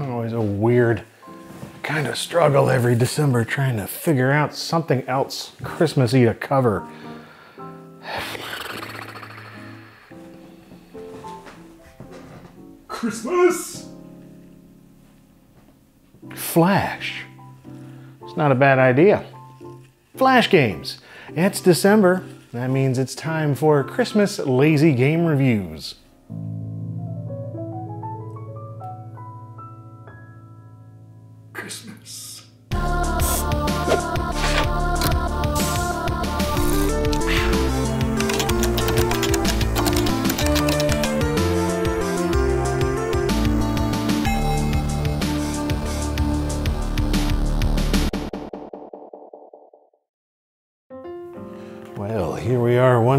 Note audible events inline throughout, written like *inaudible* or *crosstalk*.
Always a weird kind of struggle every December trying to figure out something else Christmassy to cover. Christmas! Flash. It's not a bad idea. Flash games. It's December. That means it's time for Christmas lazy game reviews. Christmas.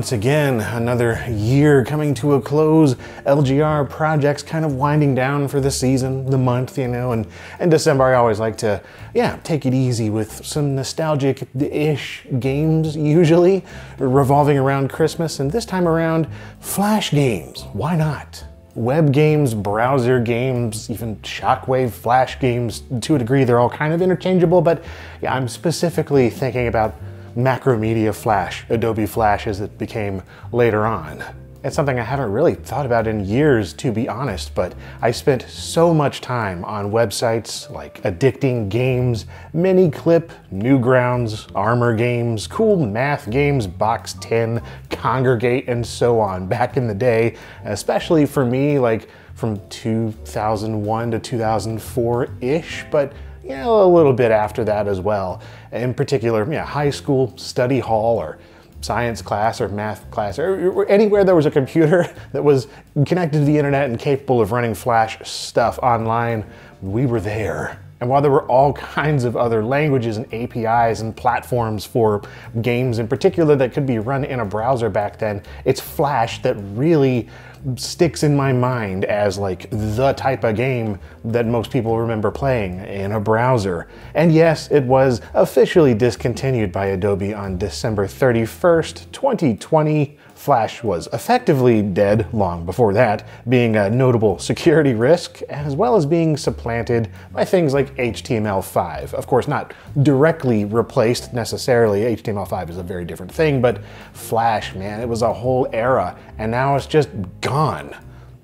Once again, another year coming to a close. LGR projects kind of winding down for the season, the month, you know, and in December I always like to, yeah, take it easy with some nostalgic-ish games, usually revolving around Christmas, and this time around, Flash games. Why not? web games, browser games, even shockwave flash games to a degree, they're all kind of interchangeable, but yeah, I'm specifically thinking about Macromedia Flash, Adobe Flash as it became later on. It's something I haven't really thought about in years, to be honest, but I spent so much time on websites like Addicting Games, Miniclip, Newgrounds, Armor Games, Cool Math Games, Box 10, Kongregate, and so on back in the day, especially for me, like from 2001 to 2004-ish, but you know, a little bit after that as well. In particular, yeah, high school study hall or science class or math class or, anywhere there was a computer *laughs* that was connected to the internet and capable of running Flash stuff online, we were there. And while there were all *laughs* kinds of other languages and APIs and platforms for games in particular that could be run in a browser back then, it's Flash that really sticks in my mind as like the type of game that most people remember playing in a browser. And yes, it was officially discontinued by Adobe on December 31st, 2020 Flash was effectively dead long before that, being a notable security risk, as well as being supplanted by things like HTML5. Of course, not directly replaced necessarily, HTML5 is a very different thing, but Flash, man, it was a whole era, and now it's just gone.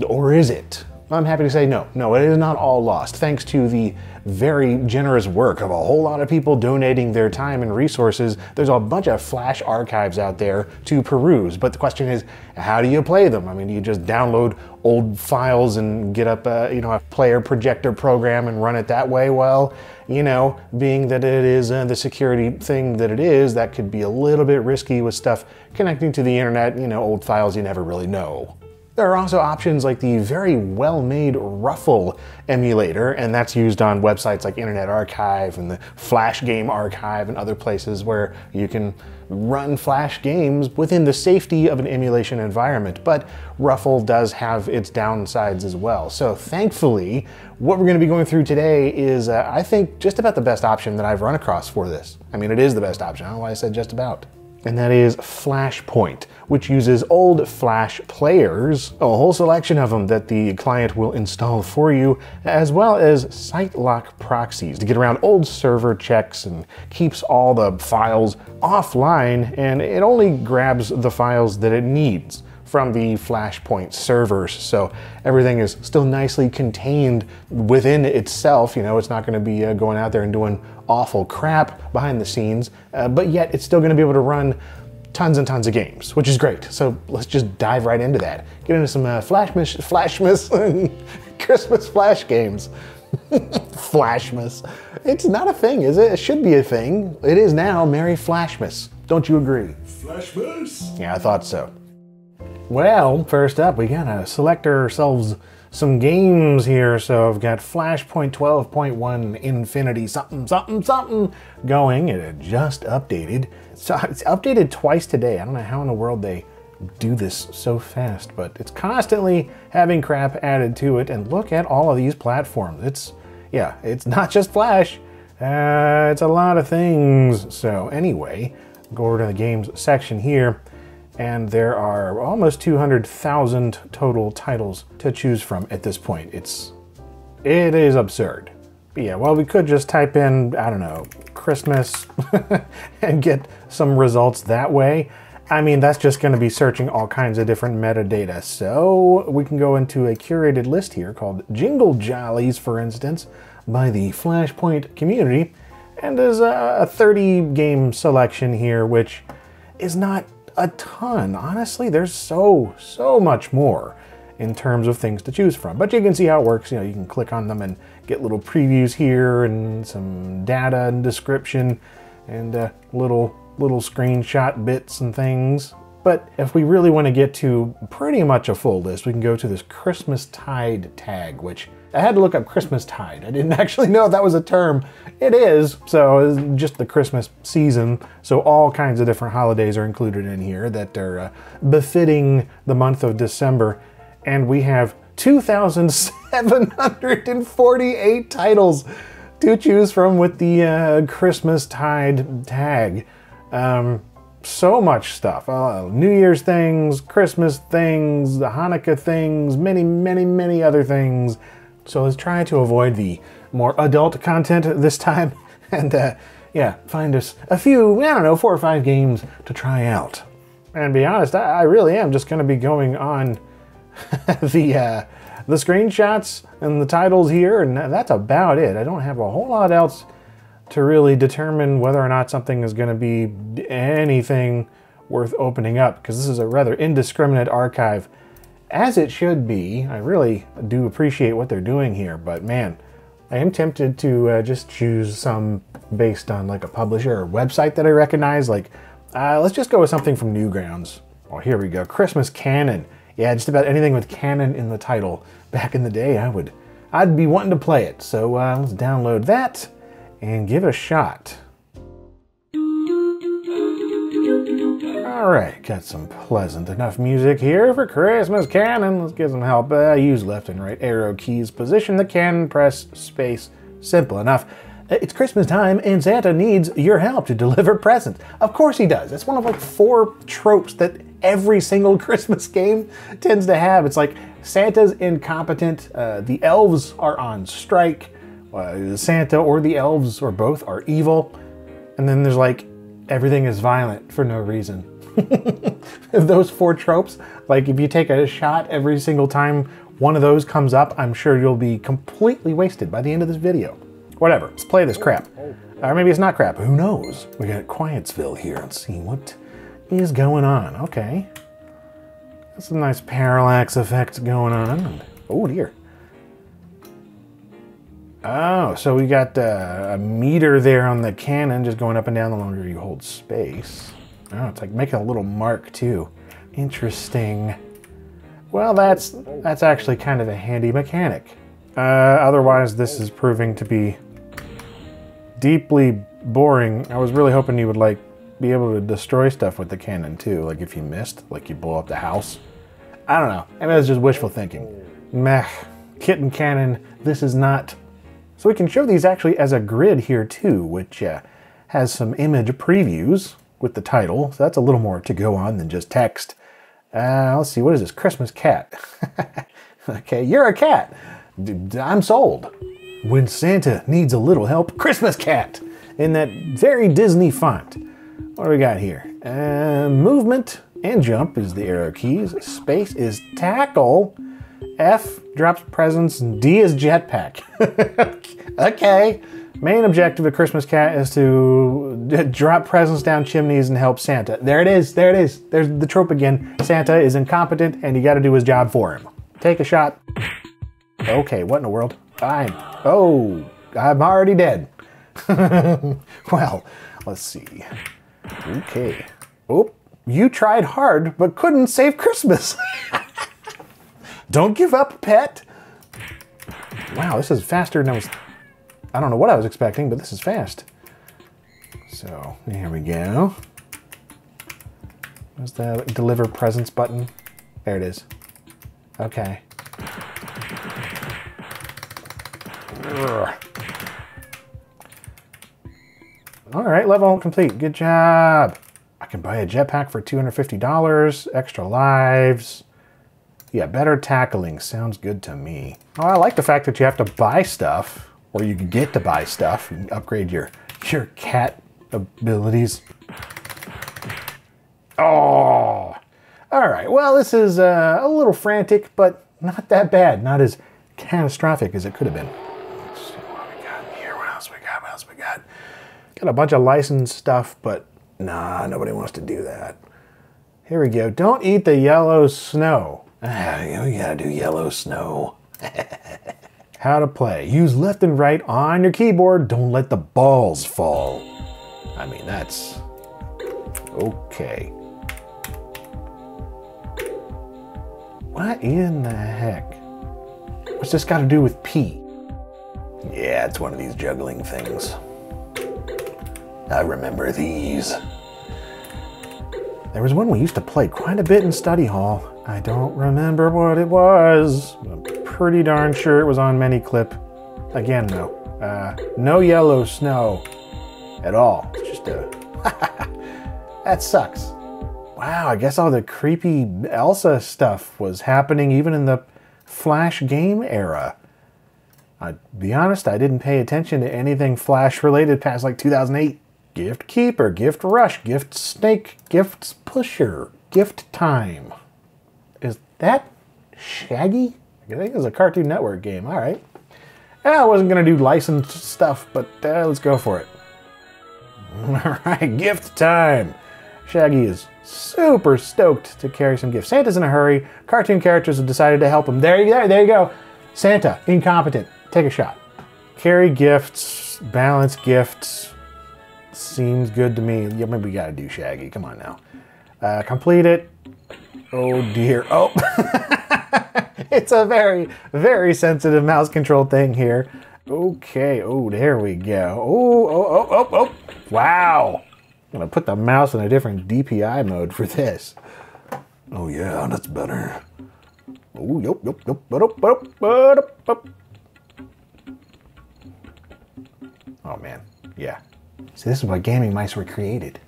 Or is it? I'm happy to say no. No, it is not all lost, thanks to the very generous work of a whole lot of people donating their time and resources. There's a bunch of Flash archives out there to peruse, but the question is, how do you play them? I mean, do you just download old files and get up a, you know, a player projector program and run it that way? Well, you know, being that it is uh, the security thing that it is, that could be a little bit risky with stuff connecting to the internet, you know, old files you never really know. There are also options like the very well-made Ruffle emulator, and that's used on websites like Internet Archive and the Flash Game Archive and other places where you can run Flash games within the safety of an emulation environment. But Ruffle does have its downsides as well. So thankfully, what we're going to be going through today is, uh, I think, just about the best option that I've run across for this. I mean, it is the best option. I don't know why I said just about and that is Flashpoint, which uses old Flash players, a whole selection of them that the client will install for you, as well as site lock proxies to get around old server checks and keeps all the files offline, and it only grabs the files that it needs from the Flashpoint servers. So everything is still nicely contained within itself. You know, it's not going to be uh, going out there and doing awful crap behind the scenes, uh, but yet it's still going to be able to run tons and tons of games, which is great. So let's just dive right into that. Get into some uh, Flashmas, Flashmas, *laughs* Christmas Flash games. *laughs* Flashmas. It's not a thing, is it? It should be a thing. It is now. Merry Flashmas. Don't you agree? Flashmas? Yeah, I thought so. Well, first up, we gotta select ourselves some games here. So I've got Flashpoint 12.1 Infinity something, something, something going. It just updated. So it's updated twice today. I don't know how in the world they do this so fast, but it's constantly having crap added to it. And look at all of these platforms. It's, yeah, it's not just Flash. Uh, it's a lot of things. So anyway, go over to the games section here and there are almost 200,000 total titles to choose from at this point. It's It is absurd. But yeah, well, we could just type in, I don't know, Christmas *laughs* and get some results that way. I mean, that's just going to be searching all kinds of different metadata. So we can go into a curated list here called Jingle Jollies, for instance, by the Flashpoint community. And there's a 30 game selection here, which is not a ton. Honestly, there's so, so much more in terms of things to choose from. But you can see how it works. You know, you can click on them and get little previews here and some data and description and uh, little little screenshot bits and things. But if we really want to get to pretty much a full list, we can go to this Christmas Tide tag, which I had to look up Christmas Tide. I didn't *laughs* actually know that was a term. It is, so it's just the Christmas season. So all kinds of different holidays are included in here that are uh, befitting the month of December. And we have 2,748 *laughs* titles to choose from with the uh, Christmas Tide tag. Um, so much stuff. Uh, New Year's things, Christmas things, the Hanukkah things, many, many, many other things. So let's try to avoid the more adult content this time *laughs* and uh, yeah, find us a few, I don't know, four or five games to try out. And be honest, I, I really am just going to be going on *laughs* the uh, the screenshots and the titles here, and that's about it. I don't have a whole lot else to really determine whether or not something is going to be anything worth opening up because this is a rather indiscriminate archive as it should be. I really do appreciate what they're doing here, but man, I am tempted to uh, just choose some based on like a publisher or website that I recognize. Like, uh, let's just go with something from Newgrounds. Oh, here we go. Christmas Cannon. Yeah, just about anything with cannon in the title. Back in the day, I would, I'd be wanting to play it. So uh, let's download that and give it a shot. All right, got some pleasant enough music here for Christmas Cannon. Let's get some help. Uh, use left and right arrow keys. Position the cannon, press space. Simple enough. Uh, It's Christmas time and Santa needs your help to *laughs* deliver presents. Of course he does. It's one of like four tropes that every single *laughs* Christmas game tends to have. It's like Santa's incompetent, uh, the elves are on strike, uh, Santa or the elves or both are evil, and then there's like everything is violent for no reason. *laughs* those four tropes, like if you take a shot every single time one of those comes up, I'm sure you'll be completely wasted by the end of this video. Whatever, let's play this crap. Or maybe it's not crap, who knows? We got Quietsville here. Let's see what is going on. Okay. That's a nice parallax effect going on. Oh dear. Oh, so we got uh, a meter there on the cannon just going up and down the longer you hold space. Oh, it's like making a little mark too. Interesting. Well, that's that's actually kind of a handy mechanic. Uh, otherwise, this is proving to be deeply boring. I was really hoping you would like be able to destroy stuff with the cannon too. Like if you missed, like you blow up the house. I don't know. Mean, it's just wishful thinking. Meh. Kitten cannon. This is not. So we can show these actually as a grid here too, which uh, has some image previews with the title. So that's a little more to go on than just text. Uh, let's see, what is this? Christmas cat. *laughs* okay, you're a cat. I'm sold. When Santa needs a little help, Christmas cat in that very Disney font. What do we got here? Uh, movement and jump is the arrow keys. Space is tackle. F drops presents. D is jetpack. *laughs* okay. Main objective of Christmas Cat is to *laughs* drop presents down chimneys and help Santa. There it is. There it is. There's the trope again. Santa is incompetent and you got to do his job for him. Take a shot. Okay, what in the world? I'm. Oh, I'm already dead. *laughs* well, let's see. Okay. Oh, you tried hard but couldn't save Christmas. *laughs* Don't give up, pet. Wow, this is faster than I was. I don't know what I was expecting, but this is fast. So, here we go. Where's the deliver presents button? There it is. Okay. All right, level complete. Good job. I can buy a jetpack for $250, extra lives. Yeah, better tackling sounds good to me. Oh, I like the fact that you have to buy stuff, or you can get to buy stuff and upgrade your your cat abilities. Oh, all right. Well, this is uh, a little frantic, but not that bad. Not as catastrophic as it could have been. Let's see what we got here. What else we got? What else we got? Got a bunch of licensed stuff, but nah, nobody wants to do that. Here we go. Don't eat the yellow snow. Ah, you gotta do yellow snow. *laughs* How to play. Use left and right on your keyboard. Don't let the balls fall. I mean, that's okay. What in the heck? What's this got to do with P? Yeah, it's one of these juggling things. I remember these. There was one we used to play quite a bit in study hall. I don't remember what it was. Pretty darn sure it was on Miniclip. Again, though, uh, no yellow snow at all. It's just a. *laughs* that sucks. Wow, I guess all the creepy Elsa stuff was happening even in the Flash game era. I'd be honest, I didn't pay attention to anything Flash related past like 2008. Gift Keeper, Gift Rush, Gift Snake, Gifts Pusher, Gift Time. Is that Shaggy? I think it's a Cartoon Network game. All right. I wasn't going to do licensed stuff, but uh, let's go for it. *laughs* All right, gift time. Shaggy is super stoked to carry some gifts. Santa's in a hurry. Cartoon characters have decided to help him. There you go. There you go. Santa, incompetent. Take a shot. Carry gifts, balance gifts. Seems good to me. Yeah, maybe we gotta do Shaggy. Come on now. Uh, complete it. Oh dear. Oh. *laughs* *laughs* it's a very, very sensitive mouse control thing here. Okay. Oh, there we go. Oh, oh, oh, oh, oh. Wow. I'm gonna put the mouse in a different DPI mode for this. Oh yeah, that's better. Oh, yep, yep, yep. Oh man, yeah. See, this is why gaming mice were created.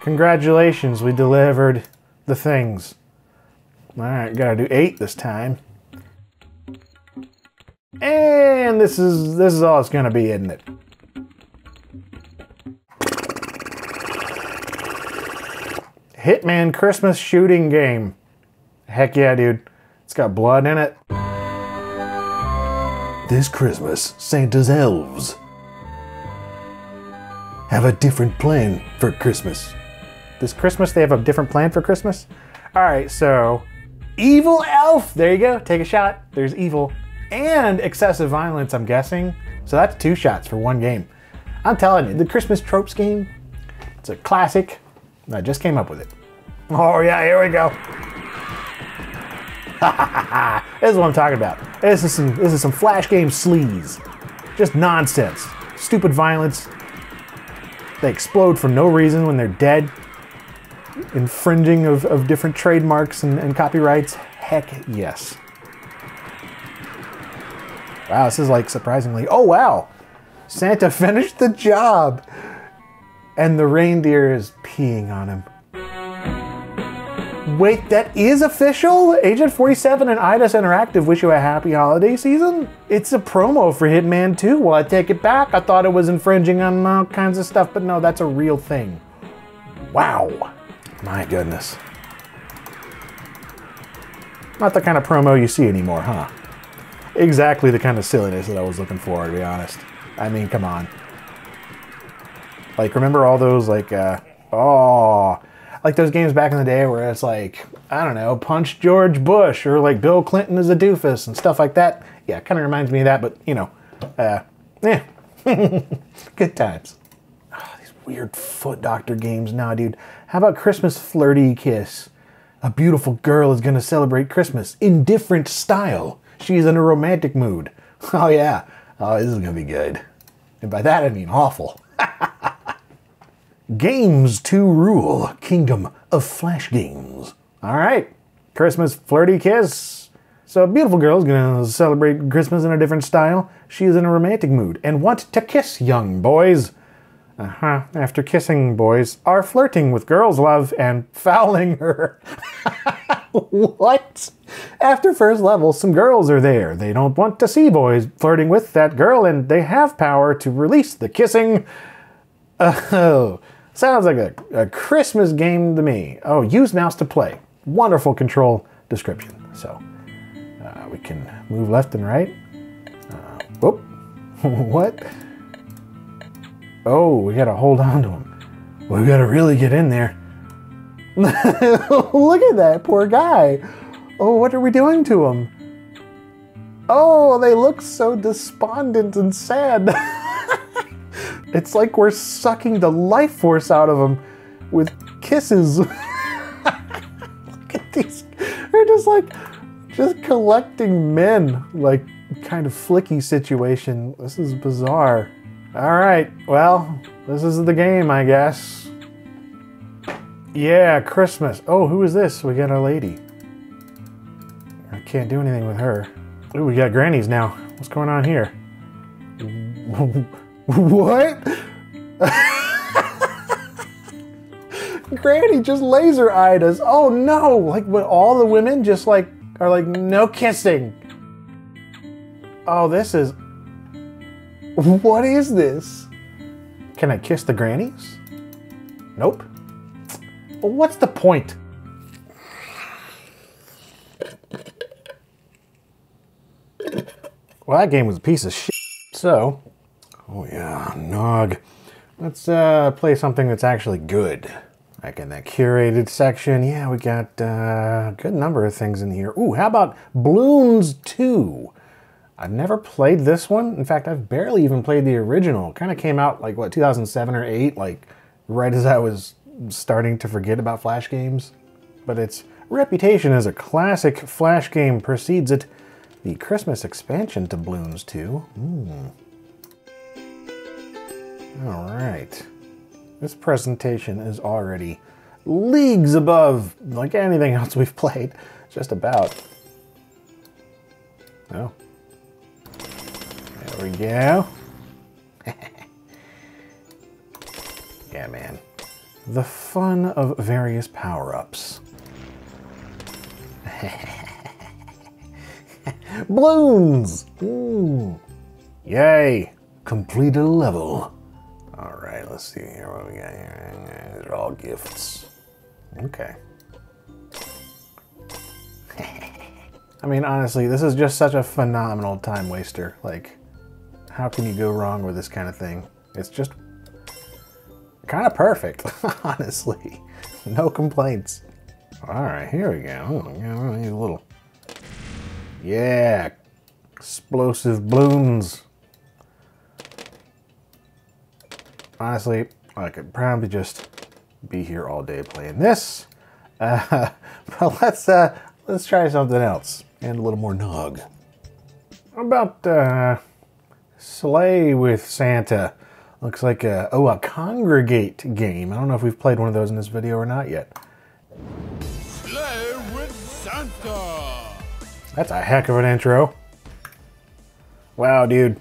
Congratulations, we delivered the things. All right, gotta do eight this time. And this is this is all it's gonna be, isn't it? Hitman Christmas shooting game. Heck yeah, dude. It's got blood in it. This Christmas, Santa's elves have a different plan for Christmas. This Christmas, they have a different plan for Christmas? All right, so evil elf. There you go. Take a shot. There's evil and excessive violence, I'm guessing. So that's two shots for one game. I'm telling you, the Christmas tropes game, it's a classic. I just came up with it. Oh yeah, here we go. *laughs* this is what I'm talking about. This is some this is some flash game sleaze. Just nonsense. Stupid violence. They explode for no reason when they're dead. Infringing of, of different trademarks and, and copyrights. Heck yes. Wow, this is like surprisingly. Oh wow! Santa *laughs* finished the job! And the reindeer is peeing on him. Wait, that is official? Agent 47 and Eidos Interactive wish you a happy holiday season? It's a promo for Hitman 2. Well, I take it back. I thought it was infringing on all kinds of stuff, but no, that's a real thing. Wow. My goodness. Not the kind of promo you see anymore, huh? Exactly the kind of silliness that I was looking for, to be honest. I mean, come on. Like, remember all those, like, uh, oh, like those games back in the day where it's like, I don't know, punch George Bush or like Bill Clinton is a doofus and stuff like that. Yeah, kind of reminds me of that, but you know, uh, yeah, *laughs* good times. Weird foot doctor games now, dude. How about Christmas Flirty Kiss? A beautiful girl is going to celebrate Christmas in different style. She's in a romantic mood. *laughs* Oh, yeah. Oh, this is going to be good. And by that, I mean awful. *laughs* Games to rule, kingdom of flash games. All right, Christmas flirty kiss. So a beautiful girl is gonna celebrate Christmas in a different style. She is in a romantic mood and want to kiss young boys. Uh huh. After kissing boys, are flirting with girls' love and *laughs* fouling her. *laughs* what? After first level, some girls are there. They don't want to see boys flirting with that girl, and they have power to release the kissing. Oh, sounds like a, a Christmas game to me. Oh, use mouse to play. Wonderful control description. So uh, we can move left and right. Uh, whoop. *laughs* what? Oh, we gotta hold on to him. We gotta really get in there. *laughs* Look at that poor guy. Oh, what are we doing to him? Oh, they look so despondent and sad. *laughs* it's like we're sucking the life force out of them with kisses. *laughs* look at these. They're just like, just collecting men. Like, kind of flicky situation. This is bizarre. All right, well, this is the game, I guess. Yeah, Christmas. Oh, who is this? We got our lady. I can't do anything with her. Ooh, we got grannies now. What's going on here? *laughs* what? *laughs* Granny just laser eyed us. Oh no! Like, what? All the women just like are like, no kissing. Oh, this is. *laughs* What is this? Can I kiss the grannies? Nope. What's the point? Well, that game was a piece of shit. So, oh yeah, Nog. Let's uh, play something that's actually good. Like in that curated section, yeah, we got uh, a good number of things in here. Ooh, how about Bloons 2? I've never played this one. In fact, I've barely even played the original. Kind of came out like, what, 2007 or 8? Like, right as I was starting to forget about Flash games. But its reputation as a classic Flash game precedes it. The Christmas expansion to Bloons 2. Mm. All right. This presentation is already leagues above like anything else we've *laughs* played. Just about. Oh. There we go. *laughs* yeah, man. The fun of various power-ups. *laughs* Bloons! Ooh. Yay! Complete a level. All right, let's see here what we got here. These are all gifts. Okay. *laughs* I mean, honestly, this is just such a phenomenal time waster. Like, how can you go wrong with this kind of thing? It's just kind of perfect, *laughs* honestly. No complaints. All right, here we go. Oh, a little, yeah, explosive balloons. Honestly, I could probably just be here all day playing this. Uh, *laughs* but let's uh, let's try something else and a little more nog. How about uh, Slay with Santa? Looks like a oh a Kongregate game. I don't know if we've played one of those in this video or not yet. Slay with Santa. That's a heck of an intro. Wow, dude.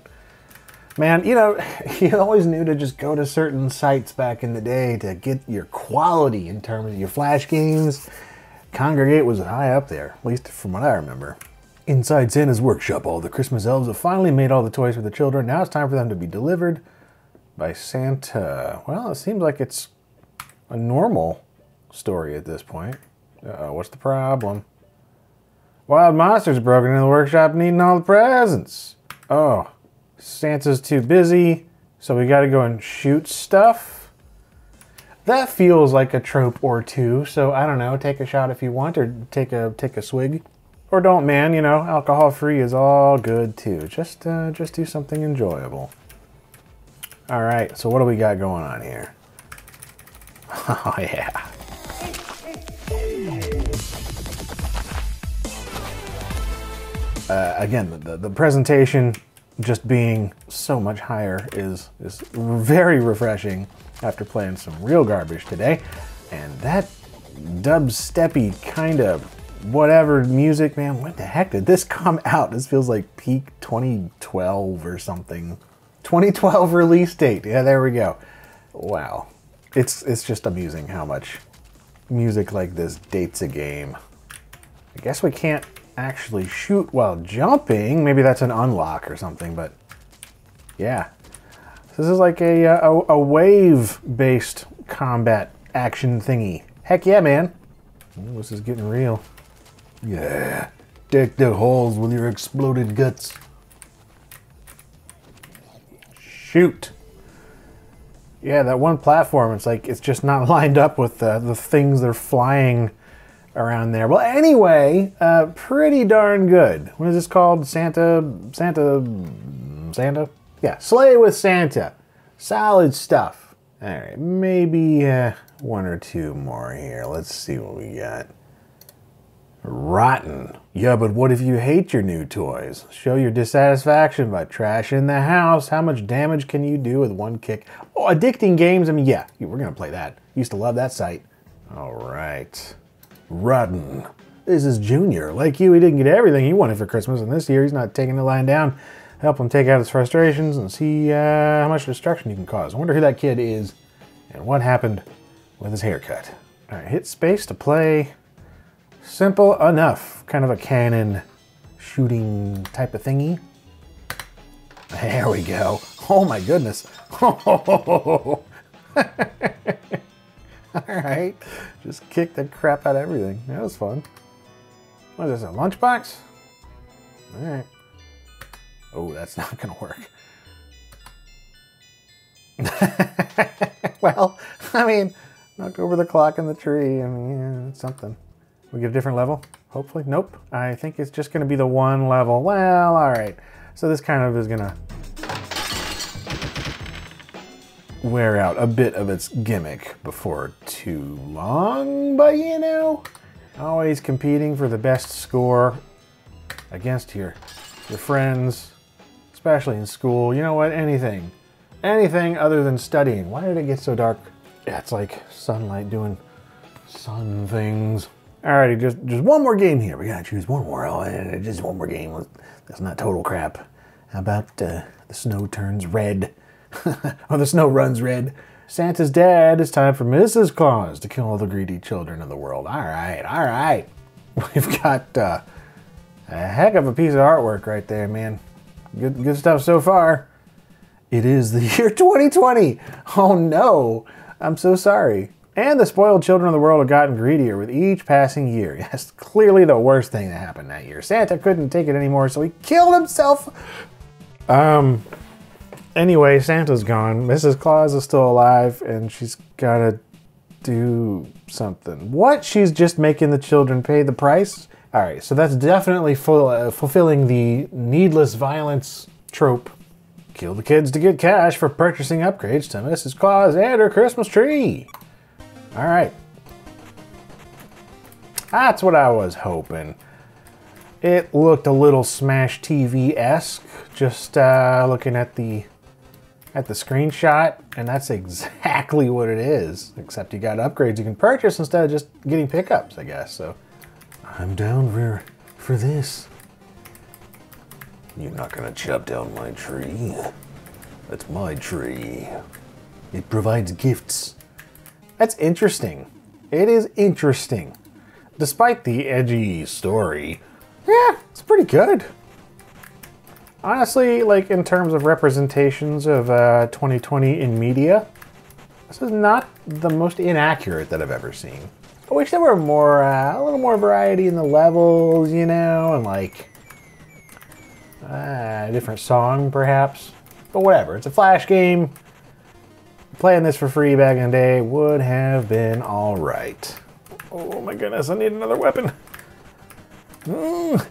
Man, you know, *laughs* you always knew to just go to certain sites back in the day to get your quality in terms of your flash games. Kongregate was high up there, at least from what I remember. Inside Santa's workshop, all the Christmas elves have finally made all the toys for the children. Now it's time for them to be delivered by Santa. Well, it seems like it's a normal story at this point. Uh oh what's the problem? Wild monsters broken into the workshop and eating all the presents. Oh, Santa's too busy, so we gotta go and shoot stuff. That feels like a trope or two, so I don't know, take a shot if you want, or take a take a swig. Or don't, man, you know, alcohol free is all good too. Just uh, just do something enjoyable. Alright, so what do we got going on here? *laughs* Oh yeah. Uh, again, the, the presentation just being so much higher is is very refreshing after playing some real garbage today. And that dubsteppy kind of whatever music, man, when the heck did this *laughs* come out? This feels like peak 2012 or something. 2012 release date. Yeah, there we go. Wow. It's it's just amusing how much music like this dates a game. I guess we can't actually shoot while jumping. Maybe that's an unlock or something, but yeah. This is like a, uh, a, a wave-based combat action thingy. Heck yeah, man. Ooh, this is getting real. Yeah. Deck the halls with your exploded guts. Shoot. Yeah, that one platform, it's like it's just not *laughs* lined up with the, the things that are flying around there. Well, anyway, uh, pretty darn good. What is this called? Santa, Santa, Santa? Yeah, Slay with Santa. Solid stuff. All right, maybe uh, one or two more here. Let's see what we got. Rotten. Yeah, but what if you hate your new toys? Show your dissatisfaction by trashing the house. How much damage can you do with one kick? Oh, addicting games. I mean, yeah, we're going to play that. Used to love that site. All right. Rotten. This is Junior. Like you, he didn't get everything he wanted for Christmas, and this year he's not taking the line down. Help him take out his frustrations and see uh, how much destruction he can cause. I wonder who that kid is and what happened with his haircut. All right, hit space to play. Simple enough. Kind of a cannon shooting type of thingy. There we go. Oh my goodness. *laughs* All right. Just kick the crap out of everything. That was fun. What is this, a lunchbox? All right. Oh, that's *laughs* not going to work. *laughs* well, I mean, knocked over the clock in the tree. I mean, yeah, something. We get a different level, hopefully. Nope. I think it's just to be the one level. Well, all right. So this kind of is to wear out a bit of its gimmick before too long, but you know, always competing for the best score against your your friends, especially in school. You know what? Anything. Anything other than studying. Why did it get so dark? Yeah, it's like sunlight doing sun things. Alrighty, just just one more game here. We gotta choose one more. Oh, just one more game. That's not total crap. How about uh, the snow turns red? *laughs* or the snow runs red. Santa's dad, it's time for Mrs. Claus to kill all the greedy children of the world. All right, all right. *laughs* We've got uh, a heck of a piece of artwork right there, man. Good, good stuff so far. It is the *laughs* year 2020. Oh no, I'm so sorry. And the spoiled children of the world have gotten greedier with each passing year. *laughs* Yes, clearly the worst thing that happened that year. Santa couldn't take it anymore, so he killed himself. Um, anyway, Santa's gone. Mrs. Claus is still alive, and she's gotta do something. What? She's just making the children pay the price? All right, so that's definitely uh, fulfilling the needless violence trope. Kill the kids to get cash for purchasing upgrades to Mrs. Claus and her Christmas tree. All right. That's what I was hoping. It looked a little Smash TV-esque, just uh, looking at the at the screenshot, and that's *laughs* exactly what it is, except you got upgrades you can purchase instead of just getting pickups, I guess. So I'm down for, for this. You're not gonna chop down my tree. That's my tree. It provides gifts. That's interesting. It is interesting. Despite the edgy story, yeah, it's pretty good. Honestly, like in terms of representations of uh, 2020 in media, this is not the most inaccurate that I've ever seen. I wish there were more, uh, a little more variety in the levels, you know, and like uh, a different song perhaps. But whatever, it's a flash game. Playing this for free back in the day would have been all right. Oh my goodness, I need another weapon. Mm.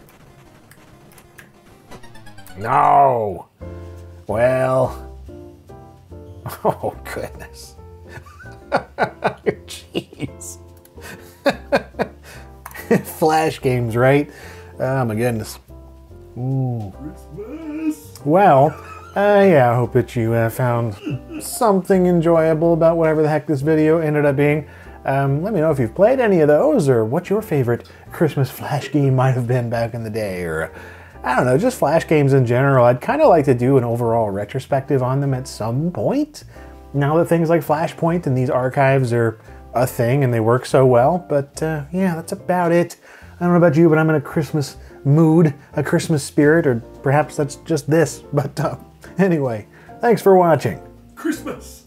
No. Well. *laughs* Oh, goodness. *laughs* Jeez. *laughs* Flash games, right? Oh, my goodness. Ooh. Christmas. Well, uh, yeah, I hope that you uh, found something enjoyable about whatever the heck this video ended up being. Um, let me know if you've played any of those or what your favorite Christmas Flash game might have been back in the day or I don't know, just Flash games in general. I'd kind of like to do an overall retrospective on them at some point. Now that things like Flashpoint and these archives are a thing and they work so well. But uh, yeah, that's about it. I don't know about you, but I'm in a Christmas mood, a Christmas spirit, or perhaps that's just this. *laughs* But uh, anyway, thanks for watching. Christmas.